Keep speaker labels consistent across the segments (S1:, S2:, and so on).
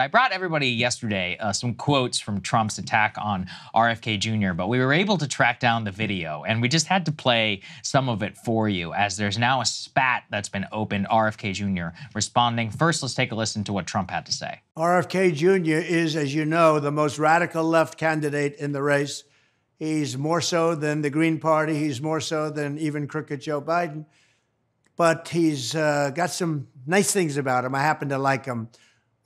S1: I brought everybody yesterday uh, some quotes from Trump's attack on RFK Jr., but we were able to track down the video, and we just had to play some of it for you as there's now a spat that's been opened. RFK Jr. responding. First, let's take a listen to what Trump had to say.
S2: RFK Jr. is, as you know, the most radical left candidate in the race. He's more so than the Green Party, he's more so than even crooked Joe Biden. But he's uh, got some nice things about him. I happen to like him.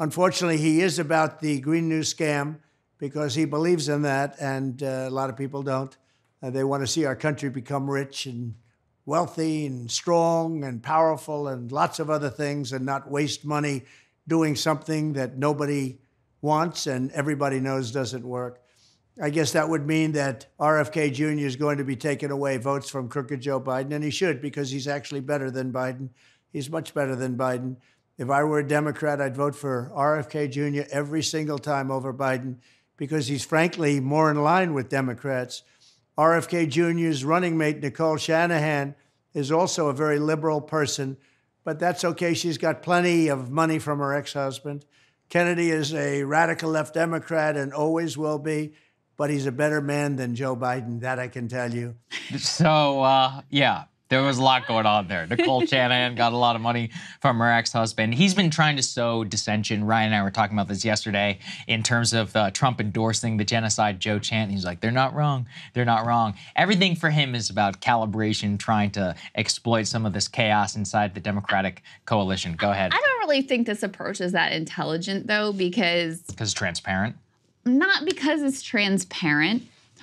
S2: Unfortunately, he is about the Green New scam because he believes in that, and uh, a lot of people don't. Uh, they want to see our country become rich and wealthy and strong and powerful and lots of other things and not waste money doing something that nobody wants and everybody knows doesn't work. I guess that would mean that RFK Jr. is going to be taking away votes from crooked Joe Biden, and he should because he's actually better than Biden. He's much better than Biden. If I were a Democrat, I'd vote for RFK Jr. every single time over Biden because he's frankly more in line with Democrats. RFK Jr.'s running mate, Nicole Shanahan, is also a very liberal person, but that's okay. She's got plenty of money from her ex husband. Kennedy is a radical left Democrat and always will be, but he's a better man than Joe Biden. That I can tell you.
S1: So, uh, yeah, there was a lot going on there. Nicole Shanahan got a lot of money from her ex-husband. He's been trying to sow dissension. Ryan and I were talking about this yesterday in terms of uh, Trump endorsing the genocide Joe Chant. He's like, they're not wrong. They're not wrong. Everything for him is about calibration, trying to exploit some of this chaos inside the Democratic coalition. Go ahead.
S3: I don't really think this approach is that intelligent, though, because
S1: because transparent.
S3: Not because it's transparent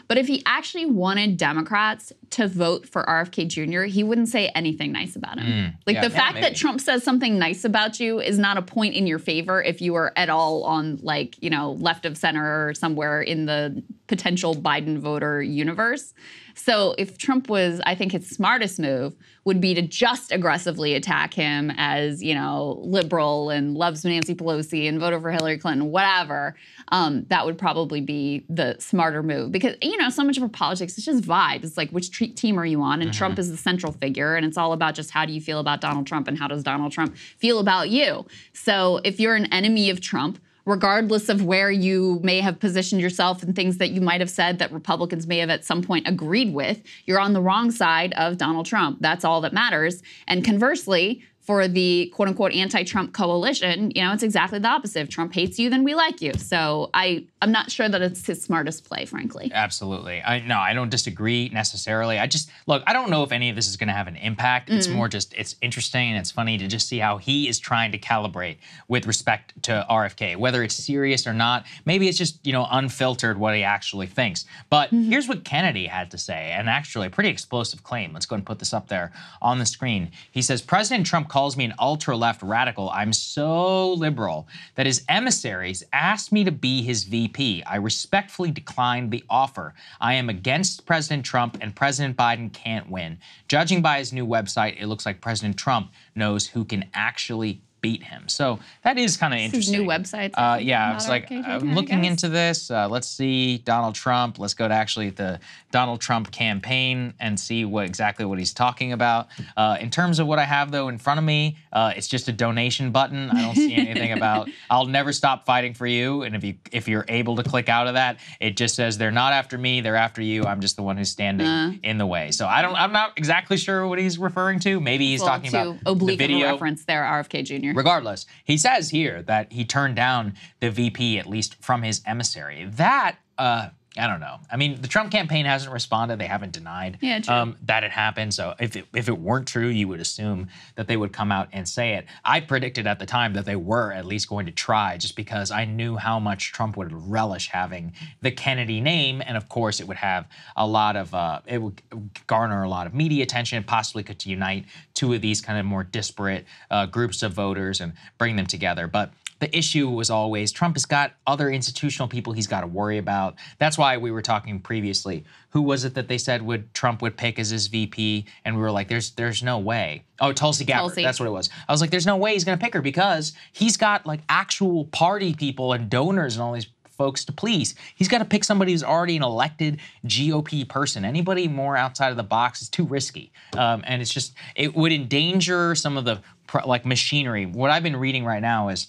S3: but if he actually wanted Democrats to vote for RFK Jr., he wouldn't say anything nice about him. Mm, like yeah, the fact yeah, that Trump says something nice about you is not a point in your favor if you are at all on like, you know, left of center or somewhere in the potential Biden voter universe. So if Trump was, I think his smartest move would be to just aggressively attack him as, you know, liberal and loves Nancy Pelosi and voted for Hillary Clinton, whatever. Um, that would probably be the smarter move because, you know, so much of our politics is just vibes. It's like which team are you on? And mm-hmm. Trump is the central figure. And it's all about just how do you feel about Donald Trump and how does Donald Trump feel about you? So if you're an enemy of Trump, regardless of where you may have positioned yourself and things that you might have said that Republicans may have at some point agreed with, you're on the wrong side of Donald Trump. That's all that matters. And conversely, for the quote unquote anti-Trump coalition, you know, it's exactly the opposite. If Trump hates you, then we like you. So I, I'm not sure that it's his smartest play, frankly.
S1: Absolutely. I no, I don't disagree necessarily. I just look, I don't know if any of this is gonna have an impact. It's mm. more just it's interesting and it's funny to just see how he is trying to calibrate with respect to RFK, whether it's serious or not. Maybe it's just, you know, unfiltered what he actually thinks. But mm-hmm. here's what Kennedy had to say, and actually a pretty explosive claim. Let's go and put this up there on the screen. He says President Trump calls me an ultra left radical. I'm so liberal that his emissaries asked me to be his VP. I respectfully declined the offer. I am against President Trump, and President Biden can't win. Judging by his new website, it looks like President Trump knows who can actually beat him. So that is kind of interesting.
S3: New websites.
S1: Uh, yeah, I was like, I'm looking into this. Uh, let's see Donald Trump. Let's go to actually the Donald Trump campaign and see what exactly what he's talking about. Uh, in terms of what I have though in front of me, uh, it's just a donation button. I don't see anything about I'll never stop fighting for you. And if you if you're able to click out of that, it just says they're not after me, they're after you. I'm just the one who's standing uh. in the way. So I don't. I'm not exactly sure what he's referring to. Maybe he's well, talking about
S3: oblique
S1: the video
S3: reference there, RFK Jr.
S1: Regardless, he says here that he turned down the VP, at least from his emissary. That, uh, I don't know. I mean, the Trump campaign hasn't responded. They haven't denied
S3: yeah, um,
S1: that it happened. So if it, if it weren't true, you would assume that they would come out and say it. I predicted at the time that they were at least going to try, just because I knew how much Trump would relish having the Kennedy name, and of course, it would have a lot of uh, it would garner a lot of media attention. Possibly could unite two of these kind of more disparate uh, groups of voters and bring them together. But the issue was always Trump has got other institutional people he's got to worry about. That's why we were talking previously. Who was it that they said would Trump would pick as his VP? And we were like, there's there's no way. Oh, Tulsi Gabbard. Tulsi. That's what it was. I was like, there's no way he's going to pick her because he's got like actual party people and donors and all these folks to please. He's got to pick somebody who's already an elected GOP person. Anybody more outside of the box is too risky, um, and it's just it would endanger some of the like machinery. What I've been reading right now is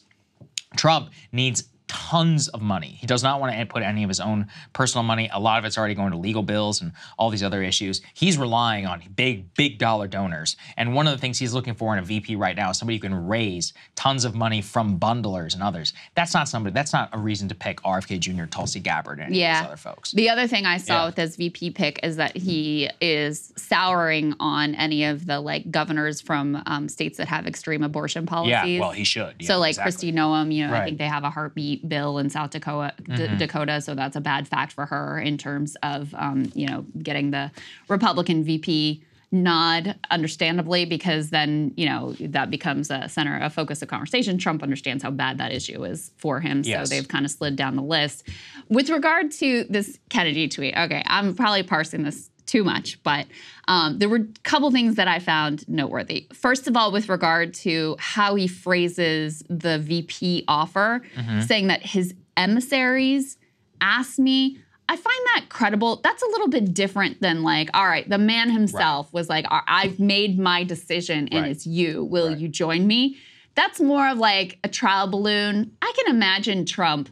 S1: Trump needs tons of money. He does not want to put any of his own personal money. A lot of it's already going to legal bills and all these other issues. He's relying on big, big dollar donors. And one of the things he's looking for in a VP right now is somebody who can raise tons of money from bundlers and others. That's not somebody, that's not a reason to pick RFK Jr., Tulsi Gabbard, and yeah. these other folks.
S3: The other thing I saw yeah. with his VP pick is that he is souring on any of the like governors from um, states that have extreme abortion policies.
S1: Yeah, well, he should. Yeah,
S3: so like
S1: exactly.
S3: Kristi Noem, you know, right. I think they have a heartbeat bill in South Dakota, mm-hmm. Dakota, so that's a bad fact for her in terms of um, you know getting the Republican VP nod, understandably, because then you know that becomes a center, a focus of conversation. Trump understands how bad that issue is for him, yes. so they've kind of slid down the list. With regard to this Kennedy tweet, okay, I'm probably parsing this too much, but um, there were a couple things that I found noteworthy. First of all, with regard to how he phrases the VP offer, mm-hmm. saying that his emissaries asked me. I find that credible. That's a little bit different than like, all right, the man himself right. was like, I've made my decision and right. it's you. Will right. you join me? That's more of like a trial balloon. I can imagine Trump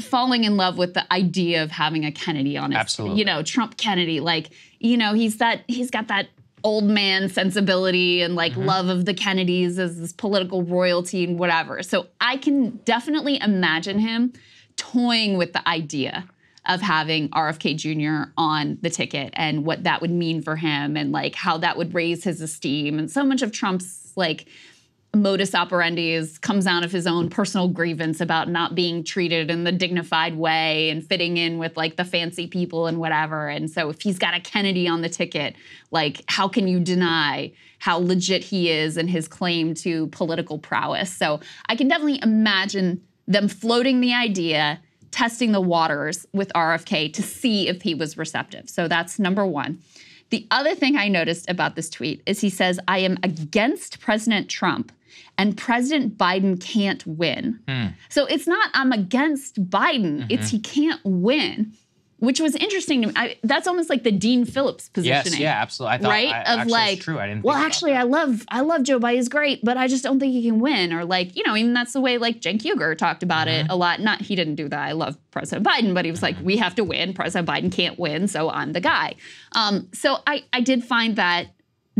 S3: falling in love with the idea of having a Kennedy on his,
S1: Absolutely.
S3: you know, Trump Kennedy. Like, you know, he's that he's got that old man sensibility and like mm-hmm. love of the Kennedys as this political royalty and whatever. So I can definitely imagine him toying with the idea of having RFK Jr. on the ticket and what that would mean for him and like how that would raise his esteem and so much of Trump's like modus operandi is comes out of his own personal grievance about not being treated in the dignified way and fitting in with like the fancy people and whatever. And so if he's got a Kennedy on the ticket, like how can you deny how legit he is and his claim to political prowess? So I can definitely imagine them floating the idea, testing the waters with RFK to see if he was receptive. So that's number 1. The other thing I noticed about this tweet is he says, I am against President Trump and President Biden can't win. Mm. So it's not I'm against Biden, mm-hmm. it's he can't win. Which was interesting to me. I, that's almost like the Dean Phillips positioning.
S1: Yes, yeah, absolutely. I thought,
S3: right
S1: I,
S3: of like,
S1: true. I didn't.
S3: Well, actually, I love I love Joe Biden. He's great, but I just don't think he can win. Or like, you know, even that's the way like Cenk Uygur talked about mm-hmm. it a lot. Not he didn't do that. I love President Biden, but he was like, mm-hmm. we have to win. President Biden can't win, so I'm the guy. Um, so I I did find that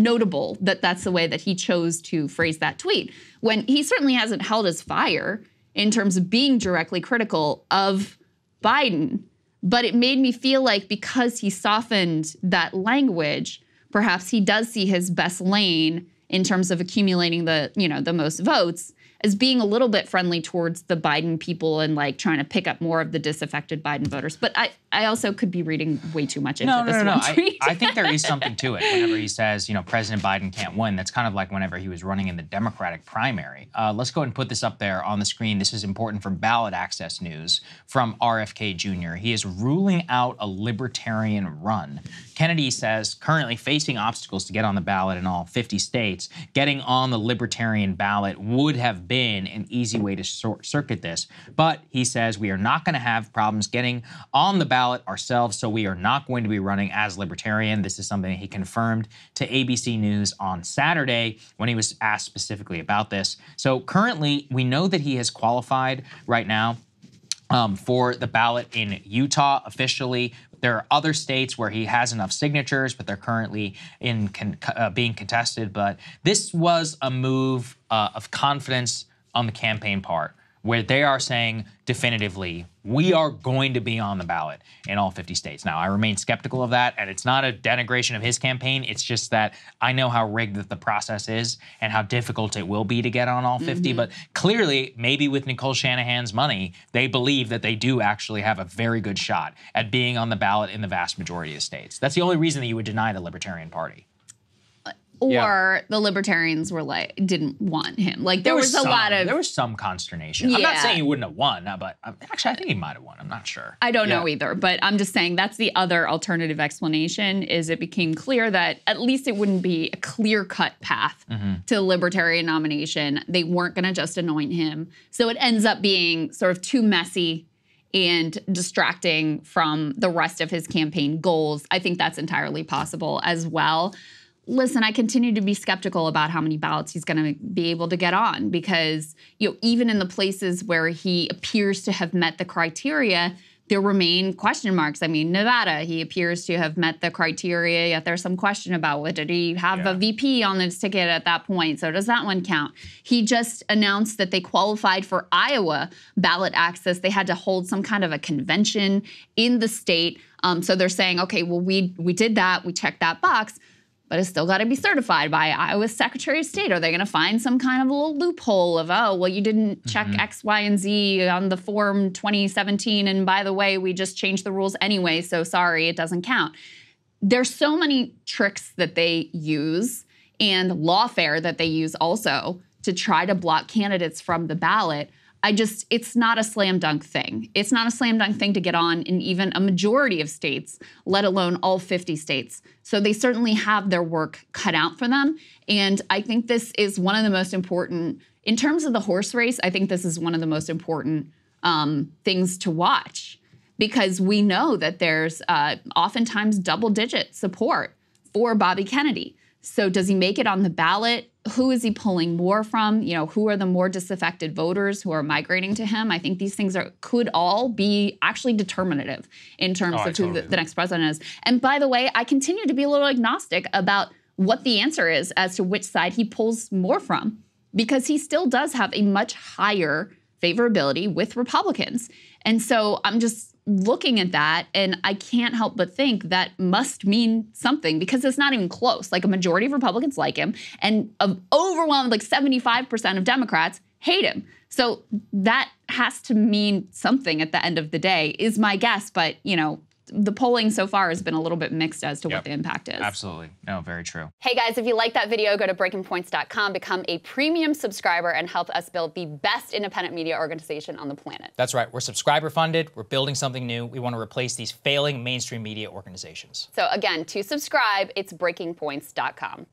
S3: notable that that's the way that he chose to phrase that tweet when he certainly hasn't held his fire in terms of being directly critical of Biden. But it made me feel like because he softened that language, perhaps he does see his best lane in terms of accumulating the, you know, the most votes as being a little bit friendly towards the Biden people and like trying to pick up more of the disaffected Biden voters. But I, I also could be reading way too much into
S1: no,
S3: this
S1: no, no,
S3: one
S1: no.
S3: tweet.
S1: I, I think there is something to it whenever he says, you know, President Biden can't win. That's kind of like whenever he was running in the Democratic primary. Uh, let's go ahead and put this up there on the screen. This is important for ballot access news from RFK Jr. He is ruling out a libertarian run. Kennedy says currently facing obstacles to get on the ballot in all 50 states, getting on the libertarian ballot would have been an easy way to circuit this. But he says we are not going to have problems getting on the ballot ourselves, so we are not going to be running as libertarian. This is something he confirmed to ABC News on Saturday when he was asked specifically about this. So currently, we know that he has qualified right now um, for the ballot in Utah officially. There are other states where he has enough signatures, but they're currently in con- uh, being contested. But this was a move uh, of confidence on the campaign part where they are saying definitively, we are going to be on the ballot in all 50 states. Now, I remain skeptical of that, and it's not a denigration of his campaign. It's just that I know how rigged the process is and how difficult it will be to get on all 50. Mm-hmm. But clearly, maybe with Nicole Shanahan's money, they believe that they do actually have a very good shot at being on the ballot in the vast majority of states. That's the only reason that you would deny the Libertarian Party
S3: or yeah. the libertarians were like didn't want him. Like there, there was, was, a lot of
S1: there was some consternation. Yeah. I'm not saying he wouldn't have won, uh, but um, actually I think he might have won. I'm not sure.
S3: I don't yeah. know either, but I'm just saying that's the other alternative explanation. Is it became clear that at least it wouldn't be a clear cut path mm-hmm. to the libertarian nomination. They weren't going to just anoint him, so it ends up being sort of too messy and distracting from the rest of his campaign goals. I think that's entirely possible as well. Listen, I continue to be skeptical about how many ballots he's going to be able to get on because, you know, even in the places where he appears to have met the criteria, there remain question marks. I mean, Nevada, he appears to have met the criteria, yet there's some question about what did he have yeah. a VP on his ticket at that point? So does that one count? He just announced that they qualified for Iowa ballot access. They had to hold some kind of a convention in the state. Um, so they're saying, okay, well, we we did that, we checked that box but it's still got to be certified by Iowa's Secretary of State. Are they going to find some kind of a little loophole of, oh, well, you didn't check mm-hmm. X, Y, and Z on the form 2017, and by the way, we just changed the rules anyway, so sorry, it doesn't count. There's so many tricks that they use and lawfare that they use also to try to block candidates from the ballot I just, it's not a slam dunk thing. It's not a slam dunk thing to get on in even a majority of states, let alone all 50 states. So they certainly have their work cut out for them. And I think this is one of the most important, in terms of the horse race, I think this is one of the most important um, things to watch because we know that there's uh, oftentimes double digit support for Bobby Kennedy. So does he make it on the ballot? Who is he pulling more from? You know, who are the more disaffected voters who are migrating to him? I think these things are could all be actually determinative in terms oh, of who the, the next president is. And by the way, I continue to be a little agnostic about what the answer is as to which side he pulls more from, because he still does have a much higher favorability with Republicans. And so I'm just looking at that and I can't help but think that must mean something because it's not even close. Like a majority of Republicans like him and of overwhelming like 75% of Democrats hate him. So that has to mean something at the end of the day is my guess, but you know, the polling so far has been a little bit mixed as to yep. what the impact is.
S1: Absolutely. No, very true.
S4: Hey guys, if you like that video, go to breakingpoints.com, become a premium subscriber, and help us build the best independent media organization on the planet.
S5: That's right. We're subscriber funded. We're building something new. We want to replace these failing mainstream media organizations.
S4: So again, to subscribe, it's breakingpoints.com.